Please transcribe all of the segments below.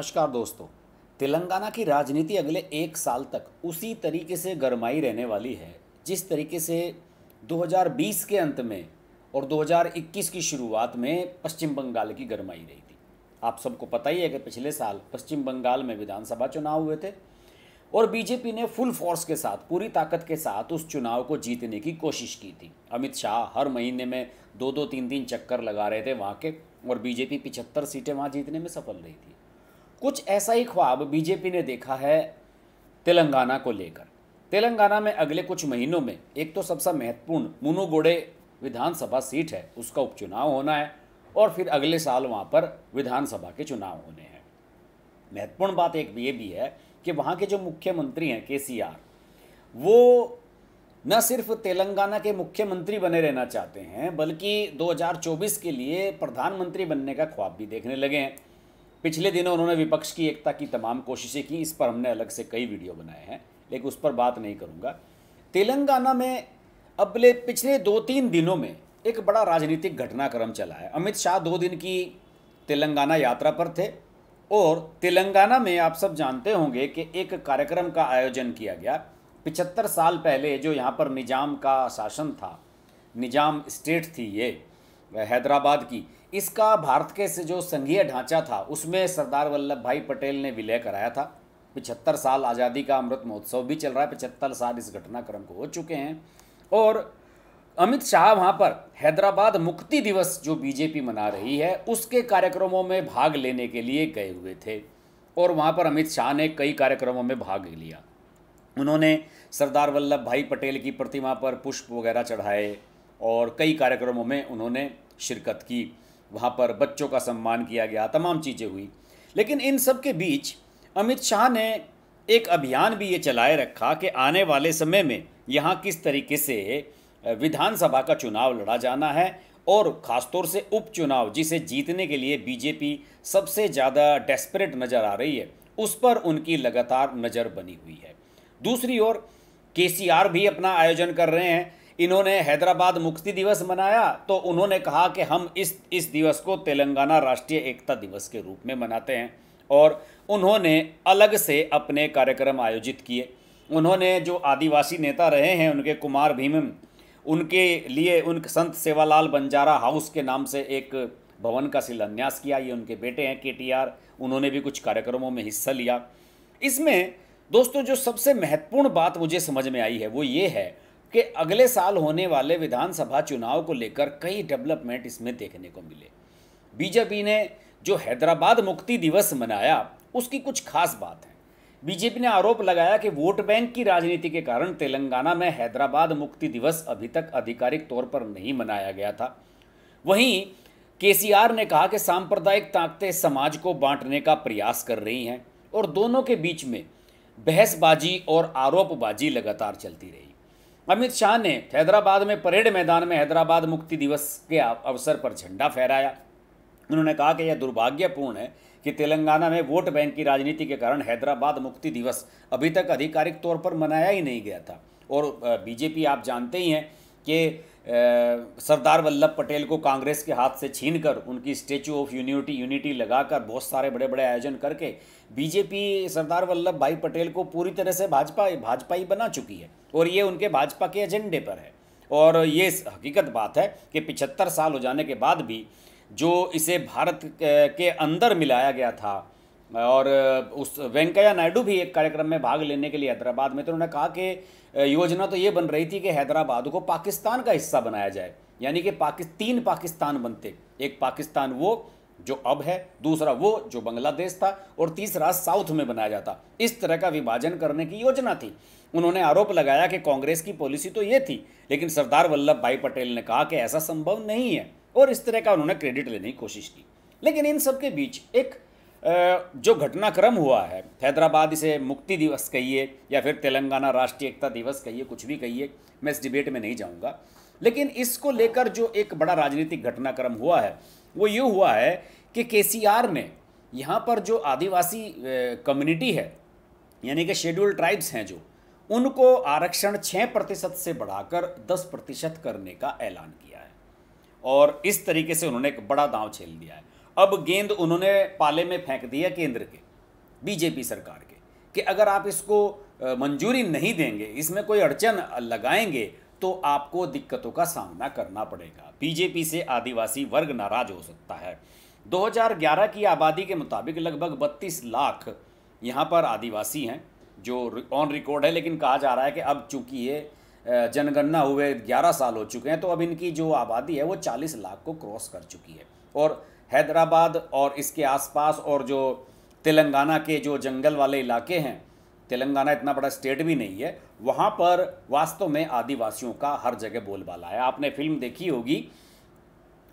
नमस्कार दोस्तों। तेलंगाना की राजनीति अगले एक साल तक उसी तरीके से गरमाई रहने वाली है, जिस तरीके से 2020 के अंत में और 2021 की शुरुआत में पश्चिम बंगाल की गरमाई रही थी। आप सबको पता ही है कि पिछले साल पश्चिम बंगाल में विधानसभा चुनाव हुए थे और बीजेपी ने फुल फोर्स के साथ, पूरी ताकत के साथ उस चुनाव को जीतने की कोशिश की थी। अमित शाह हर महीने में दो दो तीन तीन चक्कर लगा रहे थे वहाँ के और बीजेपी पिछहत्तर सीटें वहाँ जीतने में सफल रही थी। कुछ ऐसा ही ख्वाब बीजेपी ने देखा है तेलंगाना को लेकर। तेलंगाना में अगले कुछ महीनों में, एक तो सबसे महत्वपूर्ण मुनुगोड़े विधानसभा सीट है, उसका उपचुनाव होना है और फिर अगले साल वहाँ पर विधानसभा के चुनाव होने हैं। महत्वपूर्ण बात एक ये भी है कि वहाँ के जो मुख्यमंत्री हैं के वो न सिर्फ़ तेलंगाना के मुख्यमंत्री बने रहना चाहते हैं, बल्कि 2024 के लिए प्रधानमंत्री बनने का ख्वाब भी देखने लगे हैं। पिछले दिनों उन्होंने विपक्ष की एकता की तमाम कोशिशें की, इस पर हमने अलग से कई वीडियो बनाए हैं, लेकिन उस पर बात नहीं करूँगा। तेलंगाना में अगले पिछले दो तीन दिनों में एक बड़ा राजनीतिक घटनाक्रम चला है। अमित शाह दो दिन की तेलंगाना यात्रा पर थे, और तेलंगाना में आप सब जानते होंगे कि एक कार्यक्रम का आयोजन किया गया। पिचहत्तर साल पहले जो यहाँ पर निज़ाम का शासन था, निज़ाम स्टेट थी ये, हैदराबाद की इसका भारत के से जो संघीय ढांचा था, उसमें सरदार वल्लभ भाई पटेल ने विलय कराया था। पिछहत्तर साल आज़ादी का अमृत महोत्सव भी चल रहा है, पिछहत्तर साल इस घटनाक्रम को हो चुके हैं। और अमित शाह वहाँ पर हैदराबाद मुक्ति दिवस जो बीजेपी मना रही है, उसके कार्यक्रमों में भाग लेने के लिए गए हुए थे। और वहाँ पर अमित शाह ने कई कार्यक्रमों में भाग लिया। उन्होंने सरदार वल्लभ भाई पटेल की प्रतिमा पर पुष्प वगैरह चढ़ाए और कई कार्यक्रमों में उन्होंने शिरकत की। वहाँ पर बच्चों का सम्मान किया गया, तमाम चीज़ें हुई। लेकिन इन सब के बीच अमित शाह ने एक अभियान भी ये चलाए रखा कि आने वाले समय में यहाँ किस तरीके से विधानसभा का चुनाव लड़ा जाना है और ख़ासतौर से उपचुनाव जिसे जीतने के लिए बीजेपी सबसे ज़्यादा डेस्परेट नज़र आ रही है, उस पर उनकी लगातार नज़र बनी हुई है। दूसरी ओर के भी अपना आयोजन कर रहे हैं। इन्होंने हैदराबाद मुक्ति दिवस मनाया तो उन्होंने कहा कि हम इस इस दिवस को तेलंगाना राष्ट्रीय एकता दिवस के रूप में मनाते हैं और उन्होंने अलग से अपने कार्यक्रम आयोजित किए। उन्होंने जो आदिवासी नेता रहे हैं, उनके कुमार भीमन उनके लिए उन संत सेवालाल बंजारा हाउस के नाम से एक भवन का शिलान्यास किया। ये उनके बेटे हैं के उन्होंने भी कुछ कार्यक्रमों में हिस्सा लिया। इसमें, दोस्तों, जो सबसे महत्वपूर्ण बात मुझे समझ में आई है, वो ये है कि अगले साल होने वाले विधानसभा चुनाव को लेकर कई डेवलपमेंट इसमें देखने को मिले। बीजेपी ने जो हैदराबाद मुक्ति दिवस मनाया, उसकी कुछ खास बात है। बीजेपी ने आरोप लगाया कि वोट बैंक की राजनीति के कारण तेलंगाना में हैदराबाद मुक्ति दिवस अभी तक आधिकारिक तौर पर नहीं मनाया गया था। वहीं केसीआर ने कहा कि सांप्रदायिक ताकतें समाज को बांटने का प्रयास कर रही हैं और दोनों के बीच में बहसबाजी और आरोपबाजी लगातार चलती रही। अमित शाह ने हैदराबाद में परेड मैदान में हैदराबाद मुक्ति दिवस के अवसर पर झंडा फहराया। उन्होंने कहा कि यह दुर्भाग्यपूर्ण है कि तेलंगाना में वोट बैंक की राजनीति के कारण हैदराबाद मुक्ति दिवस अभी तक आधिकारिक तौर पर मनाया ही नहीं गया था। और बीजेपी आप जानते ही हैं कि सरदार वल्लभ पटेल को कांग्रेस के हाथ से छीन कर उनकी स्टेचू ऑफ़ यूनिटी यूनिटी लगाकर बहुत सारे बड़े बड़े आयोजन करके बीजेपी सरदार वल्लभ भाई पटेल को पूरी तरह से भाजपा भाजपा ही बना चुकी है और ये उनके भाजपा के एजेंडे पर है। और ये हकीकत बात है कि पिछहत्तर साल हो जाने के बाद भी जो इसे भारत के अंदर मिलाया गया था और उस, वेंकैया नायडू भी एक कार्यक्रम में भाग लेने के लिए हैदराबाद में तो उन्होंने कहा कि योजना तो ये बन रही थी कि हैदराबाद को पाकिस्तान का हिस्सा बनाया जाए। यानी कि पाकि तीन पाकिस्तान बनते। एक पाकिस्तान वो, जो अब है, दूसरा वो, जो बांग्लादेश था, और तीसरा साउथ में बनाया जाता। इस तरह का विभाजन करने की योजना थी। उन्होंने आरोप लगाया कि कांग्रेस की पॉलिसी तो ये थी, लेकिन सरदार वल्लभ भाई पटेल ने कहा कि ऐसा संभव नहीं है। और इस तरह का उन्होंने क्रेडिट लेने की कोशिश की। लेकिन इन सब के बीच एक जो घटनाक्रम हुआ है, हैदराबाद इसे मुक्ति दिवस कहिए या फिर तेलंगाना राष्ट्रीय एकता दिवस कहिए, कुछ भी कहिए, मैं इस डिबेट में नहीं जाऊँगा। लेकिन इसको लेकर जो एक बड़ा राजनीतिक घटनाक्रम हुआ है, वो ये हुआ है कि के ने यहाँ पर जो आदिवासी कम्युनिटी है, यानी कि शेड्यूल ट्राइब्स हैं जो, उनको आरक्षण छः प्रतिशत से बढ़ाकर दस प्रतिशत करने का ऐलान किया है। और इस तरीके से उन्होंने एक बड़ा दांव छेल दिया है। अब गेंद उन्होंने पाले में फेंक दिया केंद्र के, बीजेपी सरकार के, कि अगर आप इसको मंजूरी नहीं देंगे, इसमें कोई अड़चन लगाएँगे तो आपको दिक्कतों का सामना करना पड़ेगा। बीजेपी से आदिवासी वर्ग नाराज़ हो सकता है। 2011 की आबादी के मुताबिक लगभग 32 लाख यहाँ पर आदिवासी हैं, जो ऑन रिकॉर्ड है, लेकिन कहा जा रहा है कि अब चूँकि ये जनगणना हुए 11 साल हो चुके हैं तो अब इनकी जो आबादी है, वो 40 लाख को क्रॉस कर चुकी है। और हैदराबाद और इसके आसपास और जो तेलंगाना के जो जंगल वाले इलाके हैं, तेलंगाना इतना बड़ा स्टेट भी नहीं है, वहाँ पर वास्तव में आदिवासियों का हर जगह बोलबाला है। आपने फ़िल्म देखी होगी,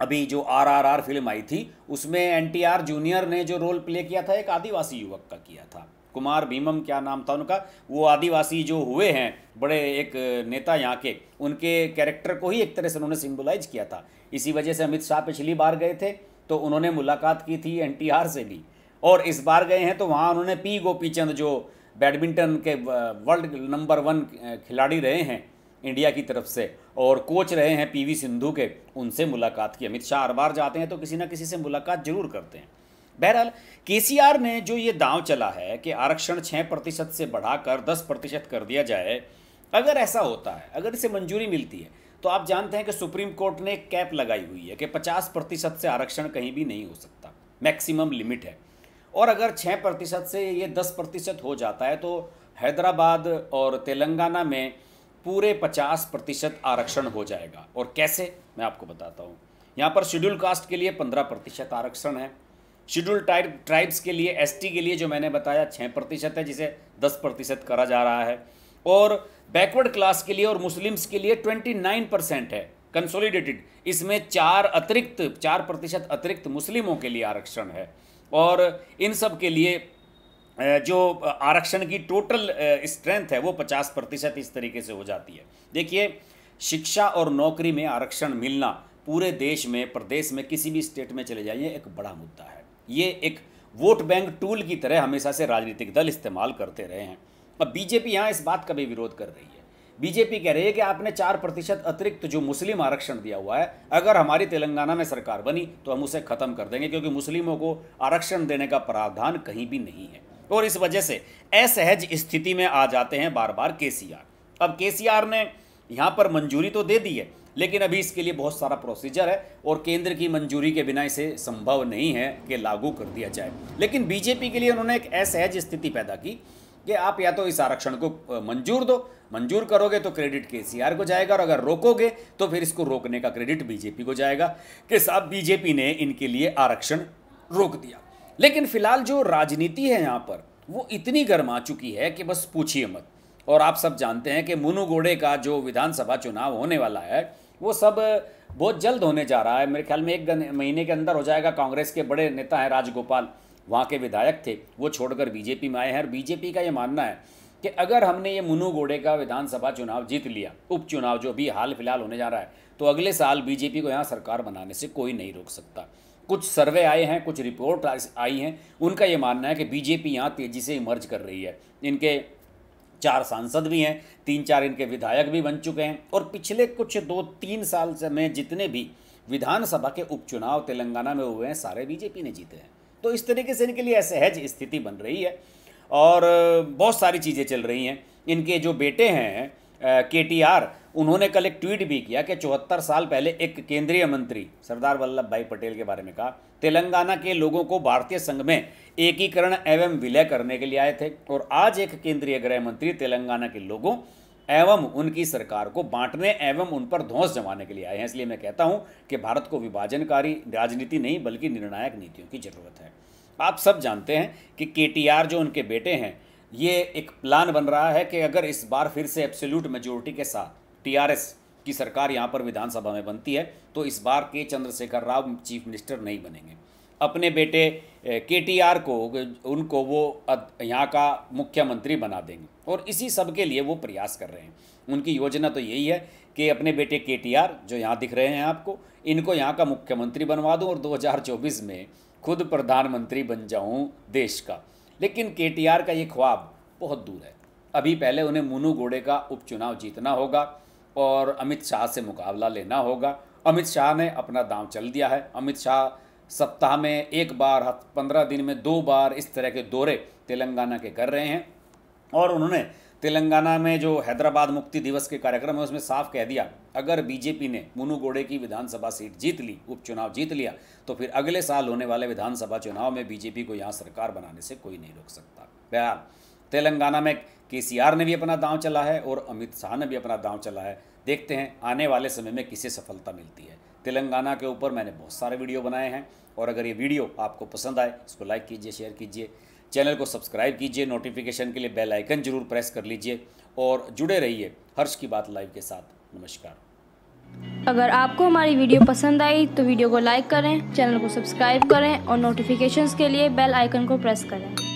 अभी जो आर आर आर फ़िल्म आई थी, उसमें एन टी आर जूनियर ने जो रोल प्ले किया था, एक आदिवासी युवक का किया था। कुमार भीमम क्या नाम था उनका? वो आदिवासी जो हुए हैं, बड़े एक नेता यहाँ के, उनके कैरेक्टर को ही एक तरह से उन्होंने सिंबलाइज किया था। इसी वजह से अमित शाह पिछली बार गए थे। तो उन्होंने मुलाकात की थी एनटीआर से भी। और इस बार गए हैं तो वहाँ उन्होंने पी गोपीचंद, जो बैडमिंटन के वर्ल्ड नंबर वन खिलाड़ी रहे हैं इंडिया की तरफ़ से और कोच रहे हैं पीवी सिंधु के, उनसे मुलाकात की। अमित शाह हर बार जाते हैं तो किसी ना किसी से मुलाकात ज़रूर करते हैं। बहरहाल, केसीआर ने जो ये दांव चला है कि आरक्षण छः प्रतिशत से बढ़ाकर दस प्रतिशत कर दिया जाए, अगर ऐसा होता है, अगर इसे मंजूरी मिलती है तो आप जानते हैं कि सुप्रीम कोर्ट ने एक कैप लगाई हुई है कि पचास प्रतिशत से आरक्षण कहीं भी नहीं हो सकता। मैक्सिमम लिमिट है। और अगर छः प्रतिशत से ये दस प्रतिशत हो जाता है तो हैदराबाद और तेलंगाना में पूरे पचास प्रतिशत आरक्षण हो जाएगा। और कैसे? मैं आपको बताता हूँ। यहाँ पर शेड्यूल कास्ट के लिए पंद्रह प्रतिशत आरक्षण है। शेड्यूल टाइप, ट्राइब्स के लिए, एसटी के लिए जो मैंने बताया छः प्रतिशत है, जिसे दस प्रतिशत करा जा रहा है। और बैकवर्ड क्लास के लिए और मुस्लिम्स के लिए ट्वेंटी नाइन परसेंट है कंसोलिडेटेड इसमें चार अतिरिक्त, चार प्रतिशत अतिरिक्त मुस्लिमों के लिए आरक्षण है। और इन सब के लिए जो आरक्षण की टोटल स्ट्रेंथ है, वो पचास प्रतिशत इस तरीके से हो जाती है। देखिए, शिक्षा और नौकरी में आरक्षण मिलना पूरे देश में, प्रदेश में, किसी भी स्टेट में चले जाइए, एक बड़ा मुद्दा है। ये एक वोट बैंक टूल की तरह हमेशा से राजनीतिक दल इस्तेमाल करते रहे हैं। अब बीजेपी यहाँ इस बात का भी विरोध कर रही है। बीजेपी कह रही है कि आपने चार प्रतिशत अतिरिक्त जो मुस्लिम आरक्षण दिया हुआ है, अगर हमारी तेलंगाना में सरकार बनी तो हम उसे खत्म कर देंगे, क्योंकि मुस्लिमों को आरक्षण देने का प्रावधान कहीं भी नहीं है। और इस वजह से असहज स्थिति में आ जाते हैं बार बार के अब के ने यहाँ पर मंजूरी तो दे दी है, लेकिन अभी इसके लिए बहुत सारा प्रोसीजर है और केंद्र की मंजूरी के बिना इसे संभव नहीं है कि लागू कर दिया जाए। लेकिन बीजेपी के लिए उन्होंने एक असहज स्थिति पैदा की कि आप या तो इस आरक्षण को मंजूर दो। मंजूर करोगे तो क्रेडिट के सी को जाएगा और अगर रोकोगे तो फिर इसको रोकने का क्रेडिट बीजेपी को जाएगा। कि साहब, बीजेपी ने इनके लिए आरक्षण रोक दिया। लेकिन फ़िलहाल जो राजनीति है यहाँ पर, वो इतनी गर्मा चुकी है कि बस पूछिए मत। और आप सब जानते हैं कि मुनुगोड़े का जो विधानसभा चुनाव होने वाला है, वो सब बहुत जल्द होने जा रहा है। मेरे ख्याल में एक महीने के अंदर हो जाएगा। कांग्रेस के बड़े नेता हैं राजगोपाल। वहाँ के विधायक थे, वो छोड़कर बीजेपी में आए हैं। और बीजेपी का ये मानना है कि अगर हमने ये मुनू गोड़े का विधानसभा चुनाव जीत लिया, उपचुनाव जो भी हाल फ़िलहाल होने जा रहा है तो अगले साल बीजेपी को यहाँ सरकार बनाने से कोई नहीं रोक सकता। कुछ सर्वे आए हैं, कुछ रिपोर्ट आई हैं, उनका ये मानना है कि बीजेपी यहाँ तेज़ी से इमर्ज कर रही है। इनके चार सांसद भी हैं तीन चार इनके विधायक भी बन चुके हैं, और पिछले कुछ दो तीन साल से में जितने भी विधानसभा के उपचुनाव तेलंगाना में हुए हैं, सारे बीजेपी ने जीते हैं। तो इस तरीके से इनके लिए असहज स्थिति बन रही है। और बहुत सारी चीज़ें चल रही हैं। इनके जो बेटे हैं के टी आर उन्होंने कल एक ट्वीट भी किया कि चौहत्तर साल पहले एक केंद्रीय मंत्री, सरदार वल्लभ भाई पटेल के बारे में कहा, तेलंगाना के लोगों को भारतीय संघ में एकीकरण एवं विलय करने के लिए आए थे। और आज एक केंद्रीय गृह मंत्री तेलंगाना के लोगों एवं उनकी सरकार को बांटने एवं उन पर ध्वंस जमाने के लिए आए हैं। इसलिए मैं कहता हूँ कि भारत को विभाजनकारी राजनीति नहीं, बल्कि निर्णायक नीतियों की ज़रूरत है। आप सब जानते हैं कि के जो उनके बेटे हैं, ये एक प्लान बन रहा है कि अगर इस बार फिर से एब्सोल्यूट मेजोरिटी के साथ टीआरएस की सरकार यहाँ पर विधानसभा में बनती है तो इस बार के चंद्रशेखर राव चीफ मिनिस्टर नहीं बनेंगे। अपने बेटे के टी आर को, उनको वो यहाँ का मुख्यमंत्री बना देंगे। और इसी सब के लिए वो प्रयास कर रहे हैं। उनकी योजना तो यही है कि अपने बेटे के टी आर जो यहाँ दिख रहे हैं आपको, इनको यहाँ का मुख्यमंत्री बनवा दूँ और 2024 में खुद प्रधानमंत्री बन जाऊँ देश का। लेकिन के टी आर का ये ख्वाब बहुत दूर है। अभी पहले उन्हें मुनू गोड़े का उपचुनाव जीतना होगा और अमित शाह से मुकाबला लेना होगा। अमित शाह ने अपना दांव चल दिया है। अमित शाह सप्ताह में एक बार पंद्रह दिन में दो बार इस तरह के दौरे तेलंगाना के कर रहे हैं। और उन्होंने तेलंगाना में जो हैदराबाद मुक्ति दिवस के कार्यक्रम है, उसमें साफ़ कह दिया, अगर बीजेपी ने मुनुगोड़े की विधानसभा सीट जीत ली, उपचुनाव जीत लिया तो फिर अगले साल होने वाले विधानसभा चुनाव में बीजेपी को यहाँ सरकार बनाने से कोई नहीं रोक सकता। बहरहाल, तेलंगाना में के ने भी अपना दांव चला है और अमित शाह ने भी अपना दांव चला है। देखते हैं, आने वाले समय में किसे सफलता मिलती है। तेलंगाना के ऊपर मैंने बहुत सारे वीडियो बनाए हैं। और अगर ये वीडियो आपको पसंद आए, इसको लाइक कीजिए शेयर कीजिए। चैनल को सब्सक्राइब कीजिए नोटिफिकेशन के लिए बेल आइकन ज़रूर प्रेस कर लीजिए। और जुड़े रहिए हर्ष की बात लाइव के साथ। नमस्कार। अगर आपको हमारी वीडियो पसंद आई तो वीडियो को लाइक करें चैनल को सब्सक्राइब करें और नोटिफिकेशंस के लिए बेल आइकन को प्रेस करें।